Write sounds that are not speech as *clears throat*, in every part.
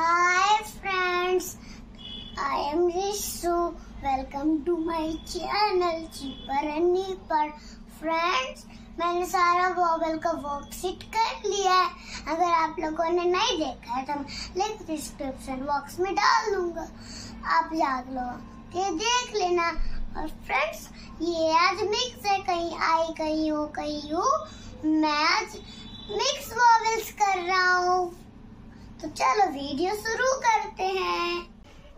Hi friends, I am Rishu. Welcome to my channel Cheaper and Neeper. Friends, मैंने सारा vowel का worksheet कर लिया है। अगर आप लोगों ने नहीं देखा है तो लिंक डिस्क्रिप्शन बॉक्स में डाल दूँगा। आप याद लो के देख लेना। और फ्रेंड्स ये आज मिक्स है। कहीं आई कहीं हो कहीं हो मैं आज मिक्स वॉवल्स कर रहा हूँ। तो चलो वीडियो शुरू करते हैं।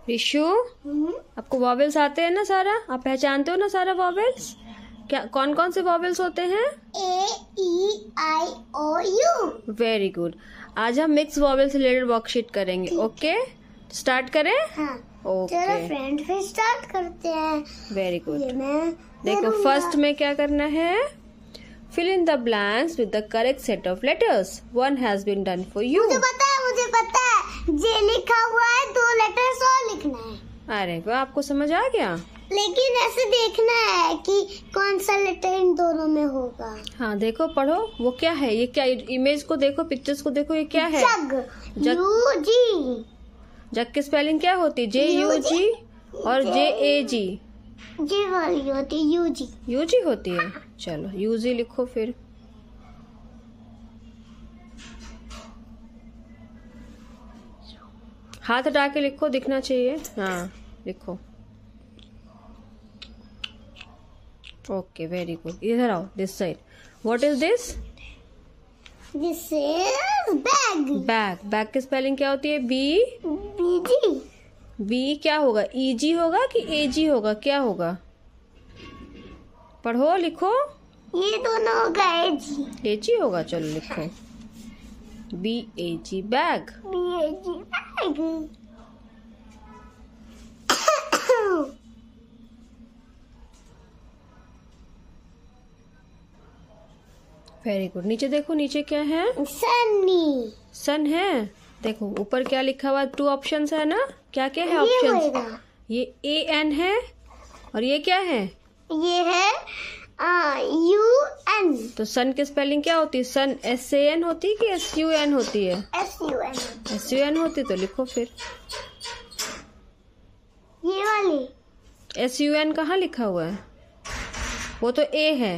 रिशु हम्म, आपको वॉवेल्स आते हैं ना सारा? आप पहचानते हो ना सारा वॉवेल्स क्या कौन कौन से वॉवेल्स होते हैं? A E I O U very good आज हम मिक्स वॉवेल से रिलेटेड वर्कशीट करेंगे ओके स्टार्ट करें? हाँ। चलो फ्रेंड फिर स्टार्ट करते हैं। वेरी गुड देखो फ़र्स्ट में क्या करना है? Fill in the blanks with the correct set of letters one has been done for you मुझे पता है मुझे पता है। जे लिखा हुआ है दो लेटर्स और लिखना है। अरे वो आपको समझ आ गया? लेकिन ऐसे देखना है कि कौन सा लेटर इन दोनों में होगा। हाँ देखो पढ़ो वो क्या है? ये क्या इमेज को देखो पिक्चर्स को देखो ये क्या है? जग। जग। यू जी जग की स्पेलिंग क्या होती? है जे यू जी और जे ए जी जी वाली होती है यू जी यू जी होती है? चलो यू जी लिखो फिर। हाथ हटा के लिखो दिखना चाहिए। हाँ लिखो। ओके वेरी गुड इधर आओ this side what is this this is bag bag bag की स्पेलिंग क्या होती है? बी बी जी बी क्या होगा? ई जी होगा कि ए जी होगा? क्या होगा? पढ़ो लिखो। ये दोनों होगा ए जी ए जी होगा चलो लिखो। B A G bag B A G bag very good नीचे देखो नीचे क्या है? सन्नी सन है। देखो ऊपर क्या लिखा हुआ? टू ऑप्शंस है ना? क्या क्या है ऑप्शन ये ए एन है और ये क्या है? ये है यू एन तो सन की स्पेलिंग क्या होती है? सन एस ए एन होती है कि एस यू एन होती है? S U N S U N होती तो लिखो फिर। ये वाली। एस यू एन कहाँ लिखा हुआ है? वो तो ए है।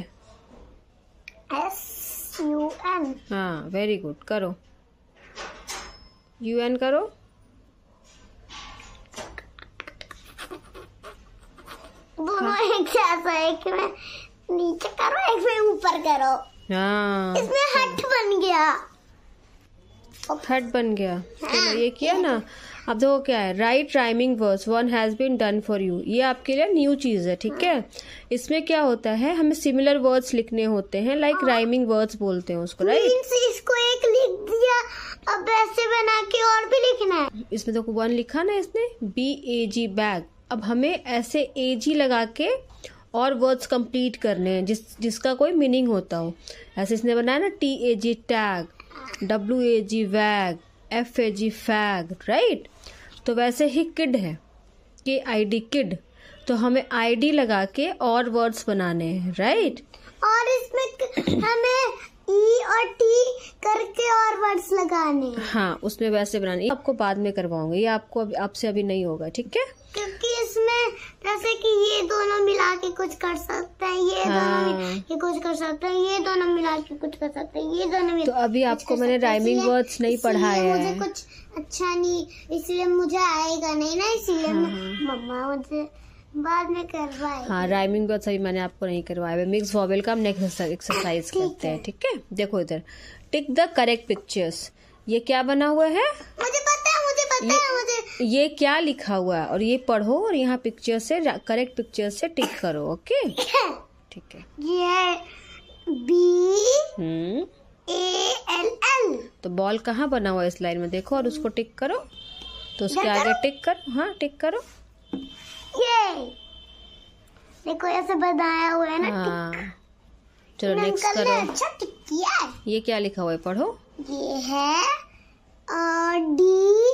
एस यू एन हाँ वेरी गुड करो। यू एन करो। दोनों एक जैसा है एक में नीचे करो एक में ऊपर करो। हाँ। इसमें हट बन गया। थर्ड बन गया। चलो ये किया ना? अब देखो क्या है write rhyming words one has been done for you ये आपके लिए न्यू चीज़ है ठीक है? इसमें क्या होता है हमें सिमिलर वर्ड्स लिखने होते हैं लाइक राइमिंग वर्ड्स बोलते हैं उसको राइट इसको एक लिख दिया अब ऐसे बना के और भी लिखना है। इसमें देखो वन लिखा ना इसने? बी ए जी बैग अब हमें ऐसे ए जी लगा के और वर्ड्स कंप्लीट करने हैं जिस जिसका कोई मीनिंग होता हो। ऐसे इसने बनाया ना T A G tag W A G wag F A G fag right तो वैसे ही किड है के आई डी किड तो हमें आई डी लगा के और वर्ड्स बनाने हैं राइट और इसमें हमें ई और टी करके और वर्ड्स लगाने हाँ। उसमें वैसे बनाने आपको बाद में करवाऊँगी ये आपको आपसे अभी नहीं होगा ठीक है? क्योंकि इसमें जैसे कि ये दोनों मिला के कुछ कर सकते हैं ये दोनों हाँ। मिला के कुछ कर सकते हैं ये दोनों मिला के कुछ कर सकते हैं ये दोनों तो अभी आपको मैंने राइमिंग वर्ड्स नहीं इसलिए पढ़ाया मुझे है। कुछ अच्छा नहीं इसलिए मुझे आएगा नहीं ना इसलिए हाँ, मम्मा मुझे बाद में करवाए हाँ राइमिंग वर्ड्स अभी मैंने आपको नहीं करवाया। मिक्स वॉवेल का हम नेक्स्ट एक्सरसाइज करते हैं ठीक है? देखो इधर। टिक द करेक्ट पिक्चर्स ये क्या बना हुआ है? मुझे पता है मुझे है मुझे। ये क्या लिखा हुआ है? और ये पढ़ो और यहाँ पिक्चर से करेक्ट पिक्चर से टिक करो ओके ठीक है। ये है बी ए एल एल तो बॉल कहाँ बना हुआ है इस लाइन में? देखो और उसको टिक करो। तो उसके आगे टिक करो हाँ टिक करो। ये देखो ऐसे बनाया हुआ है ना हाँ। चलो नेक्स्ट करो। अच्छा टिक किया ये क्या लिखा हुआ है? पढ़ो। ये है डी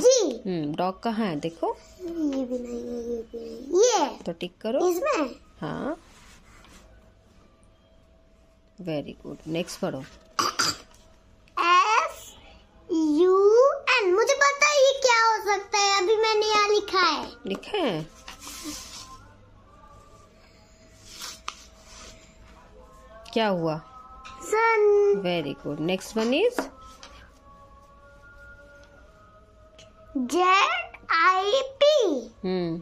जी। हम्म डॉग कहाँ है? देखो। ये भी नहीं है ये भी नहीं ये। तो टिक करो। इसमें? हाँ। वेरी गुड नेक्स्ट पढ़ो। एफ़ यू एन मुझे पता है ये क्या हो सकता है? अभी मैंने यहाँ लिखा है। लिखा है? क्या हुआ? Sun very good next one is Z I P hmm.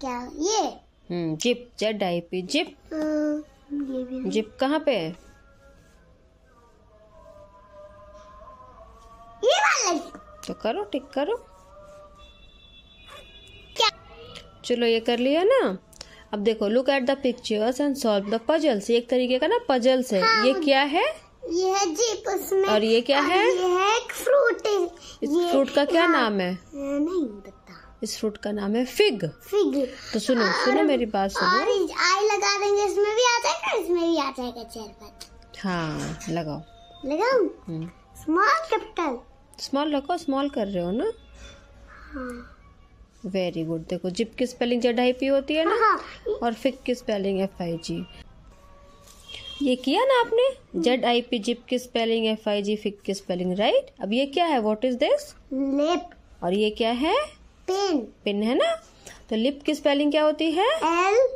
क्या ये? हम्म zip Z I P zip. ये भी जिप कहाँ पे है? ये वाला तो करो टिक करो। क्या? चलो ये कर लिया ना। अब देखो look at the pictures and solve the puzzles एक तरीके का ना पजल्स है। हाँ, ये क्या है? ये है जीप उसमें और ये क्या और है? ये है एक फ्रूट इस फ्रूट का क्या हाँ, नाम है? नहीं पता इस फ्रूट का नाम है फिग फिग तो सुनो सुनो मेरी बात सुनो। इस आई लगा देंगे इसमें भी आ जाएगा इसमें भी आ जाएगा चार पाँच हाँ लगाओ। लगाओ स्मॉल कैपिटल स्मॉल रखो स्मॉल कर रहे हो ना? हाँ। वेरी गुड देखो जिप की स्पेलिंग जेड आई पी होती है ना? हाँ। और फिग की स्पेलिंग एफ़ आई जी ये किया ना आपने? जेड आई पी जिप की spelling F I G fig की स्पेलिंग राइट अब ये क्या है? व्हाट इज़ दिस लिप और ये क्या है? पेन पिन है ना? तो लिप की स्पेलिंग क्या होती है? L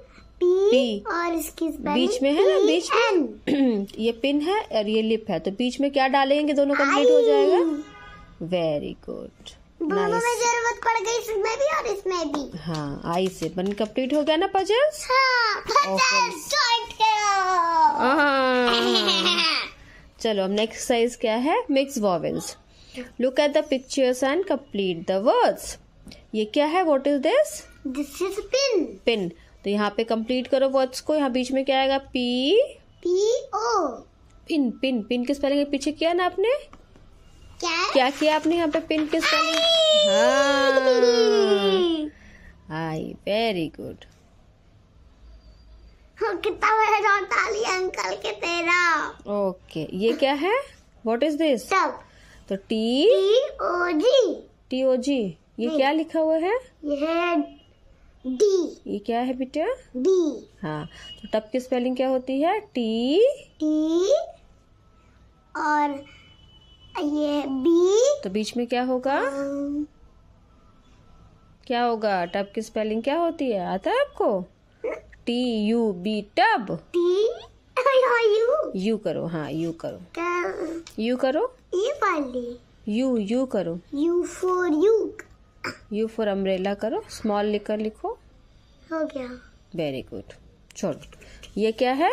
P. और इसकी स्पेलिंग बीच में है ना? बीच में? *clears throat* ये पिन है और ये लिप है। तो बीच में क्या डालेंगे? दोनों कंप्लीट हो जाएगा। वेरी गुड दोनों में ज़रूरत पड़ गई इसमें भी और इसमें भी। हाँ आई से बन कंप्लीट हो गया ना पजल्स हाँ पचास जॉइंट करो। चलो अब नेक्स्ट एक्सरसाइज क्या है? Mix vowels look at the pictures and complete the words ये क्या है? What is this this is pin pin तो यहाँ पे कंप्लीट करो वर्ड्स को। यहाँ बीच में क्या आएगा? P P O pin pin pin की स्पेलिंग पीछे किया ना आपने? क्या? क्या किया आपने यहाँ पे पिन की स्पेलिंग हाँ। आई वेरी गुड कितना बड़ा डॉट डाली अंकल के तेरा। ओके ये क्या है? व्हाट इज़ दिस तो T O G T O G ये क्या लिखा हुआ है? ये है डी ये क्या है बेटा? डी हाँ तो टब की स्पेलिंग क्या होती है? टी टी और ये बी तो बीच में क्या होगा? क्या होगा? टब की स्पेलिंग क्या होती है? आता है आपको? T U B tub. T U U करो हाँ यू करो। यू करो? ये यू यू करो। U for U U for umbrella करो। स्मॉल लिखकर लिखो। हो गया। वेरी गुड छोड़ो। ये क्या है?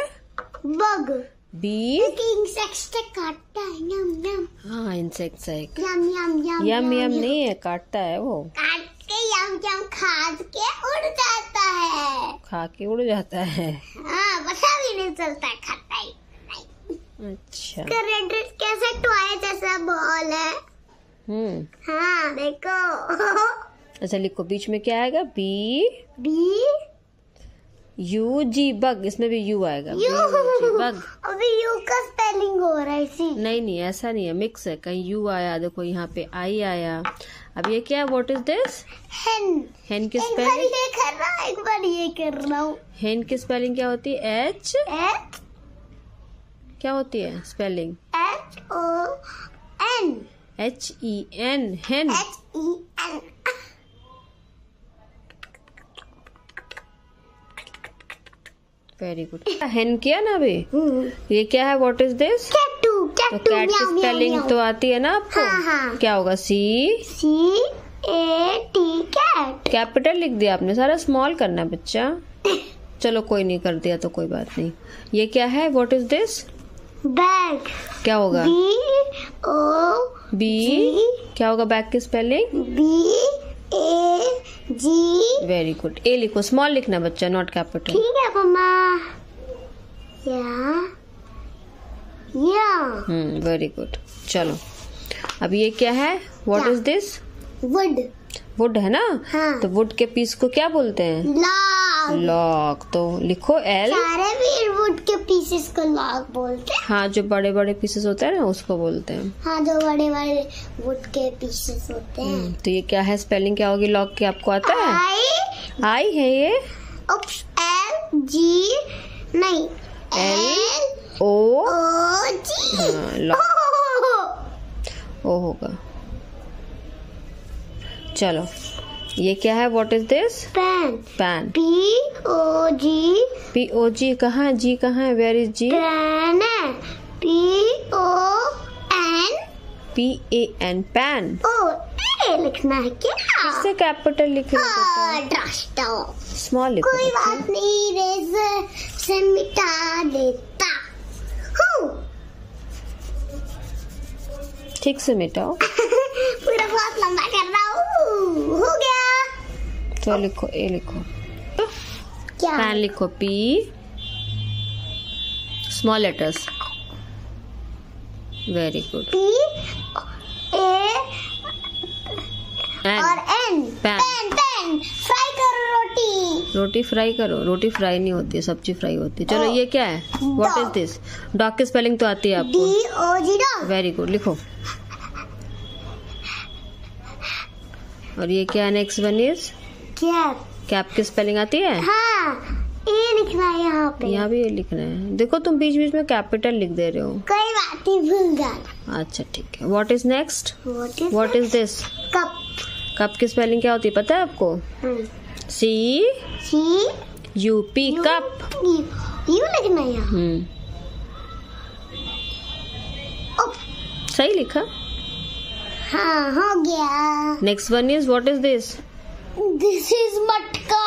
बग बी इंसेक्ट काटता है यम यम हाँ इंसेक्ट है यम यम यम यम यम नहीं है काटता है वो. काट के यम यम खाद के उड़ जाता है. खा के उड़ जाता है. हाँ पता भी नहीं चलता है खाता ही अच्छा. रेड रेड कैसे टॉय जैसा बॉल है? हम्म. हाँ देखो. *laughs* अच्छा लिखो बीच में क्या आएगा? B B U G bug इसमें भी यू आएगा। यू बग अभी यू का स्पेलिंग हो रहा है इसी। नहीं नहीं ऐसा नहीं है। मिक्स है। कहीं यू आया देखो यहाँ पे आई आया। अब ये क्या है? व्हाट इज़ दिस हेन हेन की स्पेलिंग ये कर रहा हूँ एक बार ये कर रहा हूँ। हेन की स्पेलिंग क्या होती है? एच एच क्या होती है spelling H O N H E N hen H E very good hen किया ना अभी? ये क्या है? व्हाट इज़ दिस कैटू तो कैट की स्पेलिंग तो आती है ना आपको? हाँ हाँ। क्या होगा? C C A T cat capital लिख दिया आपने। सारा स्मॉल करना है बच्चा। *laughs* चलो कोई नहीं कर दिया तो कोई बात नहीं। ये क्या है? व्हाट इज़ दिस बैग क्या होगा? बी ओ बी क्या होगा बैग की spelling B A G very good A लिखो स्मॉल लिखना बच्चा नॉट कैपिटल ठीक है मम्मा। या। या। हम्म वेरी गुड चलो। अब ये क्या है? What is this wood wood है ना? हाँ। तो वुड के पीस को क्या बोलते हैं? लॉग लॉक तो लिखो एल सारे वुड के पीसेस को लॉग बोलते हैं। हाँ जो बड़े बड़े पीसेस होते हैं ना उसको बोलते हैं। हाँ जो बड़े बड़े वुड के पीसेस होते हैं। हम्म, तो ये क्या है? स्पेलिंग क्या होगी? लॉक की आपको आता है? आई आई है ये। एल जी नहीं। एल ओ ओ जी हाँ लॉक ओ *laughs* होगा। चलो। ये क्या है? What is this pan pan P O G P O G कहाँ? है जी कहाँ है? वेयर इज़ जी पेन है. P O N P A N pan O A लिखना है क्या? इससे कैपिटल लिख रहे हाँ, स्मॉल लिखो कोई बात नहीं रेजर से मिटा देता। हूँ। ठीक से मिटाओ। *laughs* पूरा बहुत लंबा कर रहा हूँ। हो गया। तो लिखो ए लिखो क्या पैन लिखो P small letters very good P A N और N Pan. Pan pan fry करो रोटी. रोटी फ्राई करो. रोटी फ्राई नहीं होती है सब्ज़ी फ्राई होती. है चलो ये क्या है? What is. दिस डॉग की स्पेलिंग तो आती है आपको. D O G dog very good लिखो. और ये क्या है नेक्स्ट वन इज़ क्या कैप की स्पेलिंग आती है? हाँ ए लिखना है यहाँ पे। यहाँ भी ये लिखना है। देखो तुम बीच बीच में कैपिटल लिख दे रहे हो। कोई बात नहीं भूल जाना। अच्छा ठीक है। What is next what is this cup cup की स्पेलिंग क्या होती है पता है आपको? C C U P cup U लिखना है यहाँ। हम्म। सही लिखा? हाँ हो गया। Next one is what is this this is मटका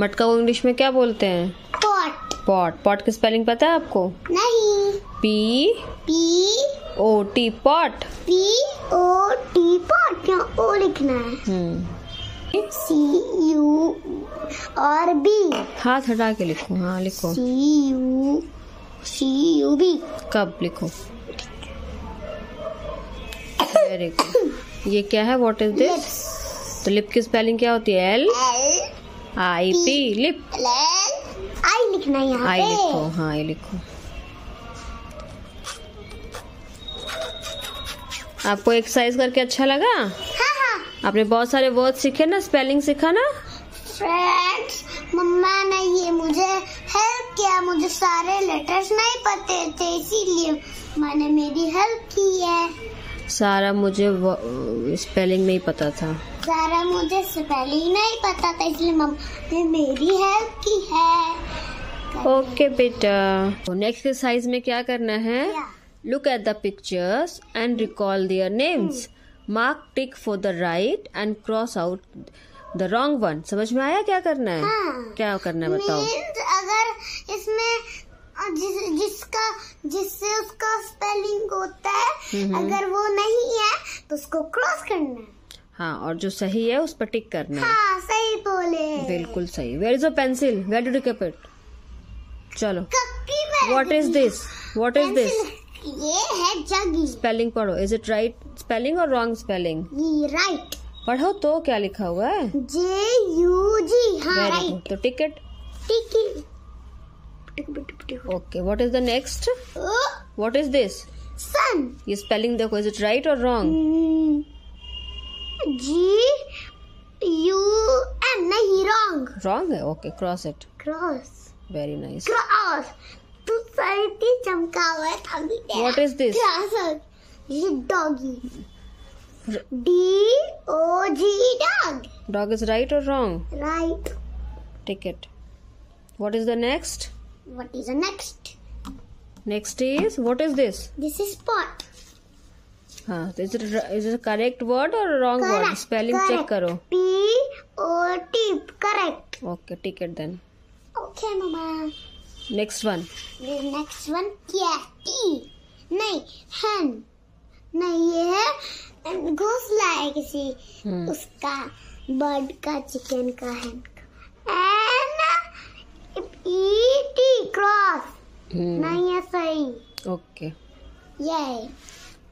मटका को इंग्लिश में क्या बोलते हैं? पॉट पॉट पॉट की स्पेलिंग पता है आपको? नहीं। P P O T pot P O T pot यहाँ ओ लिखना है। हम्म। सी यू और बी हाथ हटा के लिखो। हाँ लिखो। C U C U B cub लिखो? वेरी गुड ये क्या है? व्हाट इज़ दिस तो लिप की स्पेलिंग क्या होती है? L I P lip I लिखना है यहाँ आई लिखो हाँ आई लिखो। आपको एक्सरसाइज करके अच्छा लगा? हाँ हाँ। आपने बहुत सारे वर्ड सीखे ना स्पेलिंग सीखा ना? फ्रेंड्स मम्मा ने ये मुझे हेल्प किया। मुझे सारे लेटर्स नहीं पते थे इसीलिए मैंने मेरी हेल्प की है। सारा मुझे स्पेलिंग नहीं पता था। सारा मुझे स्पेलिंग नहीं पता था इसलिए मम्मा ने मेरी हेल्प की है। ओके बेटा। नेक्स्ट एक्सरसाइज में क्या करना है? Look at the pictures and recall their names mark tick for the right and cross out the wrong one समझ में आया क्या करना है? हाँ। क्या करना है बताओ। अगर इसमें जिस, जिसका जिससे उसका स्पेलिंग होता है। अगर वो नहीं है तो उसको क्रॉस करना है। हाँ और जो सही है उस पर टिक करना। है हाँ सही बोले। बिल्कुल सही। Where is a pencil where do tick it चलो। What is this what is this ये है जगी। स्पेलिंग पढ़ो। इज़ इट राइट स्पेलिंग और रॉन्ग स्पेलिंग राइट पढ़ो तो क्या लिखा हुआ है? जे यू जी हाँ राइट तो टिकट ठीक okay what is the next what is this sun ये स्पेलिंग देखो। इज़ इट राइट और wrong जी यू एम नहीं रॉन्ग रॉन्ग है okay cross it cross very nice cross तू सारी ती चमका हुआ है थमी व्हाट इज दिस क्रॉस ये doggy D O G dog dog is right और wrong right ticket what is the next what is the next next is what is this this is spot हाँ is is correct word और wrong word spelling check करो। P O T correct okay tick it then okay mamma next one The next one कैटी नहीं hen. नहीं ये है घोंसला है किसी। हम्म। उसका बर्ड का चिकन का hen N E T cross नहीं है सही। ओके ये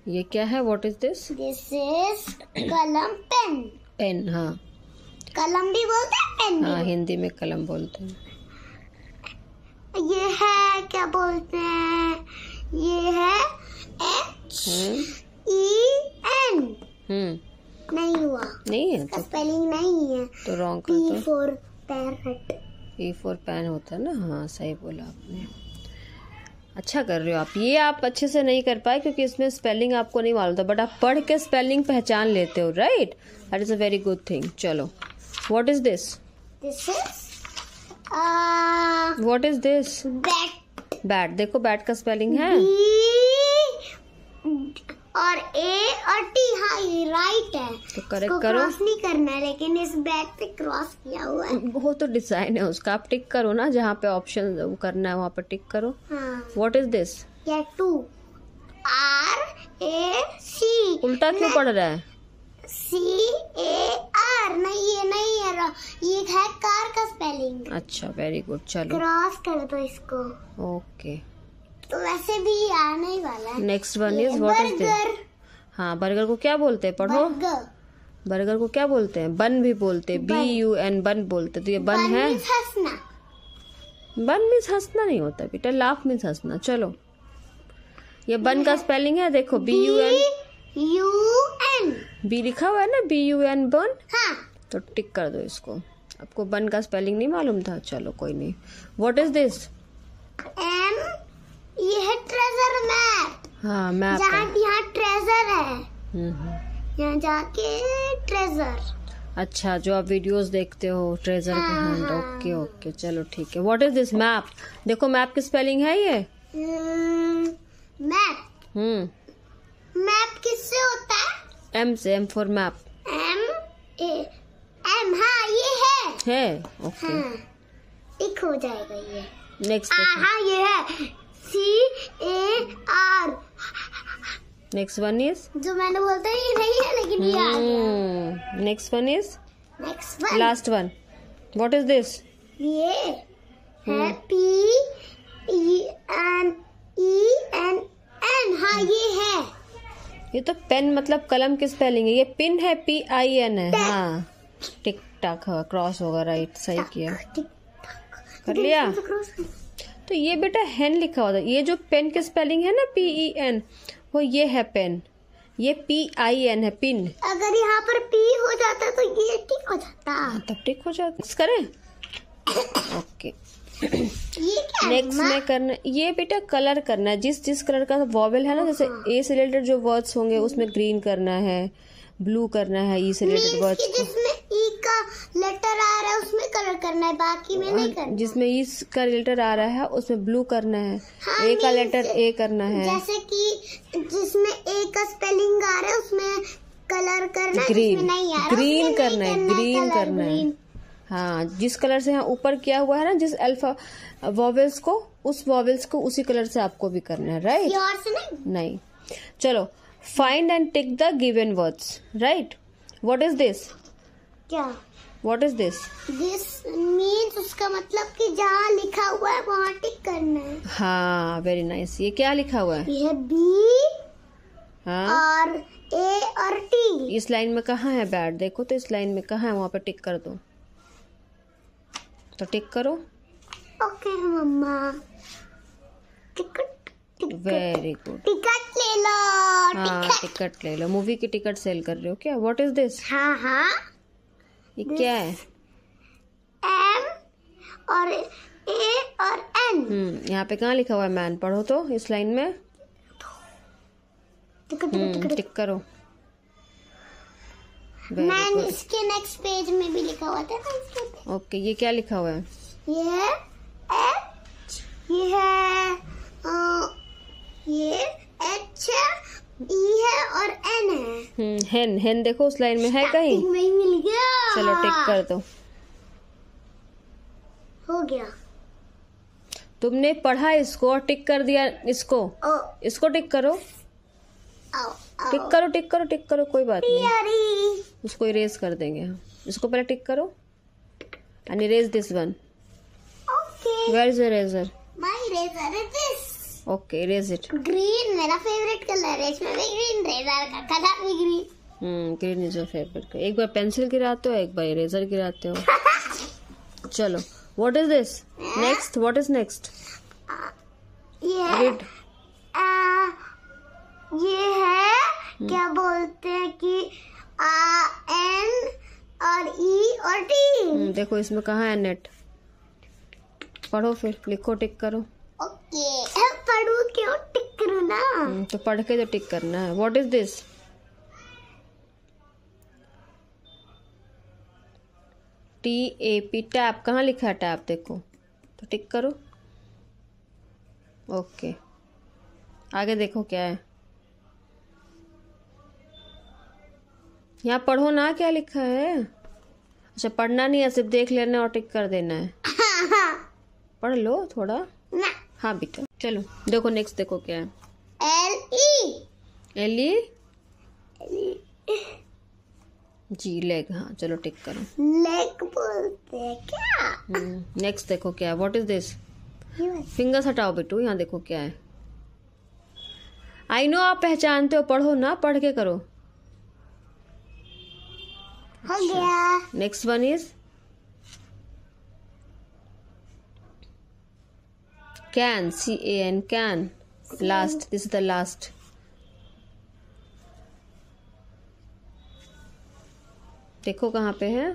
ये क्या है? What is this this is कलम पेन। पेन हाँ। कलम भी बोलते हैं पेन हाँ हिंदी में कलम बोलते हैं। ये है क्या बोलते हैं? ये है एच ई एन हम्म। नहीं हुआ। नहीं है तो स्पेलिंग नहीं है। तो wrong P for parrot E for pen होता है ना? हाँ सही बोला आपने। अच्छा कर रहे हो आप। ये आप अच्छे से नहीं कर पाए क्योंकि इसमें स्पेलिंग आपको नहीं मालूम था बट आप पढ़ के स्पेलिंग पहचान लेते हो right that is a very good thing चलो। What is this what is what is this bat bat देखो बैट का स्पेलिंग है। और ए और टी हाँ ये राइट है। तो करेक्ट करो। क्रॉस नहीं करना है लेकिन इस बैग पे क्रॉस किया हुआ है। वो तो डिज़ाइन है उसका। आप टिक करो ना जहाँ पे ऑप्शन करना है वहाँ पे टिक करो। What is this to R A C उल्टा क्यों पढ़ रहा है? सी ए आर नहीं ये नहीं है ये है कार का स्पेलिंग अच्छा वेरी गुड चलो। क्रॉस कर दो इसको। ओके तो वैसे भी आने ही वाला है। Next one is what is this हाँ बर्गर को क्या बोलते हैं? पढ़ो। बर्गर बर्गर को क्या बोलते हैं? बन भी बोलते हैं। बी यू एन बन बोलते तो ये बन है? हंसना। बन मीन्स हंसना नहीं होता बेटा लाफ मीन्स हंसना। चलो। ये बन का स्पेलिंग है? देखो B U N U N B लिखा हुआ है ना? बी यू एन बन? हाँ। तो टिक कर दो इसको। आपको बन का स्पेलिंग नहीं मालूम था? चलो कोई नहीं। व्हाट इज़ दिस एम ये है ट्रेजर मैप हाँ मैप जहाँ यहाँ ट्रेजर है। हम्म, हम्म। यहाँ जाके ट्रेजर अच्छा जो आप वीडियोस देखते हो ट्रेजर के हाँ, हैंड हाँ। ओके ओके चलो ठीक है। व्हाट इज़ दिस मैप देखो मैप की स्पेलिंग है ये? मैप हम्म। मैप किससे होता है? एम से M for map M A M हाँ ये है। है ओके हाँ टिक हो जाएगा ये। नेक्स्ट हाँ ये है। C A R next one is जो मैंने बोलता है ये नहीं है लेकिन ये आ गया। Next one is next one last one what is this ये हम्म। है P E N E N N हाँ ये है। ये तो पेन मतलब कलम की स्पेलिंग है। ये पिन है पी आई एन है। हाँ। टिक टाक क्रॉस होगा राइट सही किया। कर लिया? तो ये बेटा हेन लिखा होता है ये जो पेन की स्पेलिंग है ना पी ई एन वो ये है पेन ये पी आई एन है पिन अगर यहाँ पर पी हो जाता तो ये टिक हो जाता। तब टिक हो जाता। करें? ओके है नेक्स्ट में? करना ये बेटा कलर करना है। जिस जिस कलर का वॉवल है ना जैसे ए से रिलेटेड जो वर्ड्स होंगे उसमें ग्रीन करना है ब्लू करना है ई से रिलेटेड वर्ड्स कि। को लेटर आ रहा है उसमें कलर करना है बाकी में नहीं करना। जिसमें ई का लेटर आ रहा है उसमें ब्लू करना है। हाँ, ए का लेटर ए करना है। जैसे कि जिसमें ए का स्पेलिंग आ रहा है उसमें कलर करना है ग्रीन नहीं आ रहा ग्रीन करना है ग्रीन करना है। हाँ जिस कलर से यहाँ ऊपर किया हुआ है ना जिस अल्फ़ा वॉवेल्स को उस वॉवेल्स को उसी कलर से आपको भी करना है राइट नहीं? नहीं। चलो find and tick the given words right what is this क्या? What is this this means उसका मतलब कि जहाँ लिखा हुआ है वहाँ टिक करना है। हाँ वेरी नाइस ये क्या लिखा हुआ है? ये है बी हाँ? और ए और टी इस लाइन में कहाँ है बैट देखो तो इस लाइन में कहाँ है वहाँ पे टिक कर दो। तो टिक करो। ओके मम्मा। टिकट वेरी गुड टिकट ले लो हाँ टिकट। टिकट ले लो। मूवी की टिकट सेल कर रहे हो क्या? व्हाट इज़ दिस हाँ हाँ। ये क्या है? एम और ए और एन हम्म यहाँ पे कहाँ लिखा हुआ है मैन पढ़ो तो इस लाइन में। हम्म टिक करो। मैंने इसके नेक्स्ट पेज में भी लिखा हुआ था ना इसके पे। ओके ये क्या लिखा हुआ है? ये है एच ये है अ, ये एच है ई है और एन है। हम्म हेन हेन देखो उस लाइन में है कहीं? में चलो टिक कर दो। हो गया। तुमने पढ़ा इसको और टिक कर दिया इसको? ओ। इसको टिक करो। आओ आओ। टिक करो टिक करो टिक करो कोई बात नहीं। उसको इरेज कर देंगे हम। इसको पहले टिक करो and erase this one where is eraser my eraser is this okay erase it green मेरा फेवरेट कलर है। इसमें भी ग्रीन रेजर का कलर भी green green is your favourite एक बार पेंसिल गिराते हो एक बार इरेजर गिराते हो। चलो what is this next what is next ये है रीड ये है क्या बोलते हैं कि आ एन और ई और टी। देखो इसमें कहा है नेट पढ़ो फिर लिखो टिक करो। ओके पढ़ू क्यों? टिक करूँ ना। हम्म, तो पढ़ के तो टिक करना है। What is this T A P tap कहाँ लिखा है टैप देखो। तो टिक करो। ओके आगे देखो क्या है। यहाँ पढ़ो ना क्या लिखा है। अच्छा पढ़ना नहीं है सिर्फ़ देख लेना और टिक कर देना है। *laughs* पढ़ लो थोड़ा। ना। हाँ बेटा। चलो देखो नेक्स्ट देखो क्या है। एल ई एली जी लेग हाँ चलो टिक करो। लेग बोलते हैं क्या? नेक्स्ट देखो क्या है। व्हाट इज़ दिस फिंगर्स हटाओ बेटू यहाँ देखो क्या है। आई नो आप पहचानते हो पढ़ो ना पढ़ के करो। हो गया। Next one is can C A N can last this is the last देखो कहाँ पे है।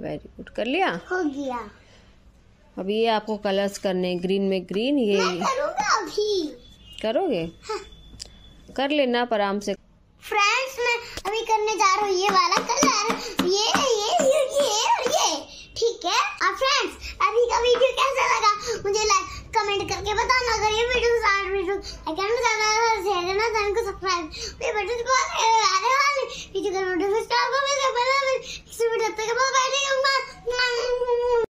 वेरी गुड कर लिया? हो गया। अब ये आपको कलर्स करने ग्रीन में ग्रीन ये अभी। करोगे? हाँ। कर लेना पर आराम से। फ्रेंड्स मैं अभी करने जा रहा हूँ ये वाला कलर ये ये ये ये और ये। ठीक है? और फ्रेंड्स अभी का वीडियो कैसा लगा? मुझे लाइक कमेंट करके बताना, अगर ये वीडियो सारे वीडियो अगर ज़्यादा शेयर करना चैनल को सब्सक्राइब ये बटन को आने वाले वीडियो का नोटिफिकेशन आपको मिल जाए पहले वीडियो तक बाय बाय